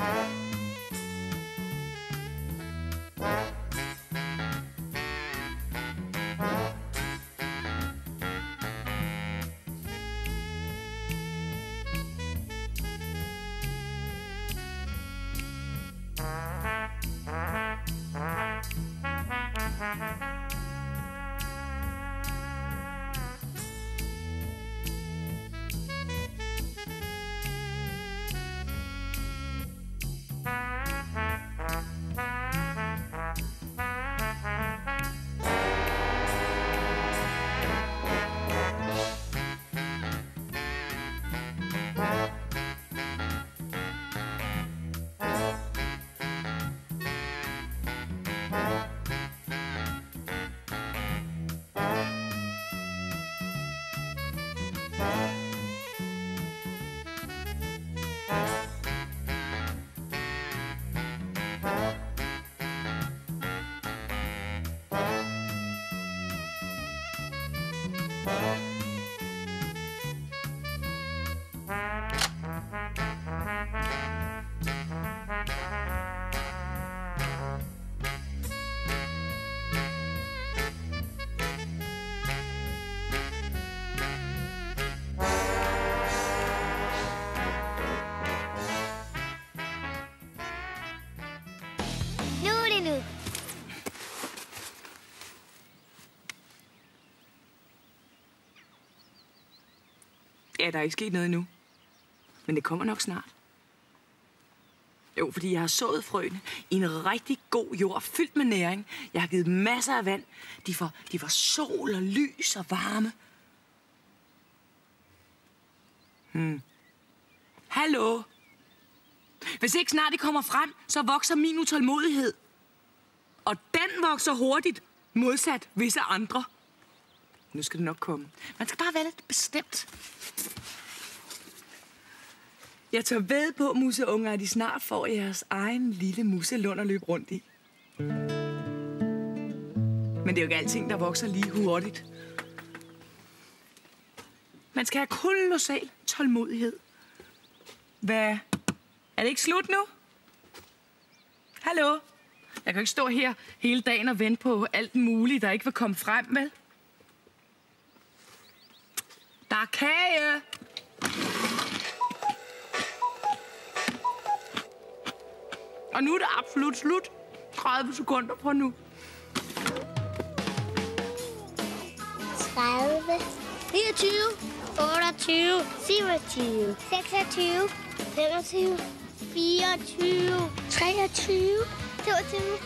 Bye. benet. Ja, der er ikke sket noget endnu. Men det kommer nok snart. Jo, fordi jeg har sået frøene i en rigtig god jord, fyldt med næring. Jeg har givet masser af vand. De får, de får sol og lys og varme. Hmm. Hallo? Hvis ikke snart det kommer frem, så vokser min utålmodighed. Og den vokser hurtigt, modsat visse andre. Nu skal det nok komme. Man skal bare være lidt bestemt. Jeg tør ved på, museunger, at I snart får jeres egen lille muselund at løbe rundt i. Men det er jo ikke alting, der vokser lige hurtigt. Man skal have kolossal tålmodighed. Hvad? Er det ikke slut nu? Hallo? Jeg kan ikke stå her hele dagen og vente på alt muligt, der ikke vil komme frem, vel? Der er kage! Og nu er det absolut slut. 30 sekunder på nu. 30, 29, 28, 27, 26, 25, 24, 23, talk to me